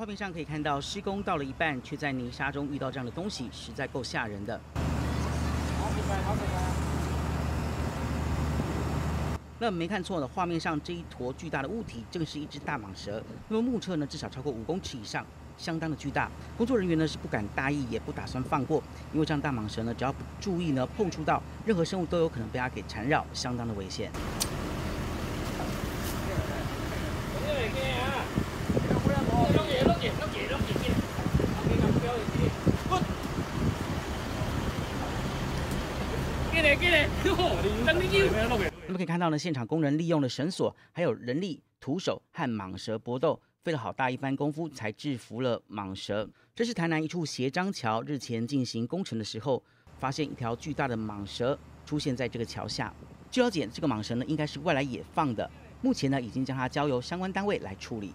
画面上可以看到，施工到了一半，却在泥沙中遇到这样的东西，实在够吓人的。那没看错的，画面上这一坨巨大的物体，正是一只大蟒蛇。那么目测呢，至少超过五公尺以上，相当的巨大。工作人员呢是不敢大意，也不打算放过，因为这样大蟒蛇呢，只要不注意呢，碰触到任何生物都有可能被它给缠绕，相当的危险。那么可以看到呢，现场工人利用了绳索，还有人力、徒手和蟒蛇搏斗，费了好大一番功夫才制服了蟒蛇。这是台南一处斜张桥日前进行工程的时候，发现一条巨大的蟒蛇出现在这个桥下。据了解，这个蟒蛇呢应该是外来野放的，目前呢已经将它交由相关单位来处理。